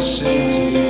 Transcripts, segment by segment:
to save you.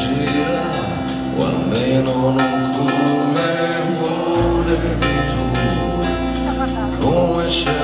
gira o almeno non come volevi tu. Come sei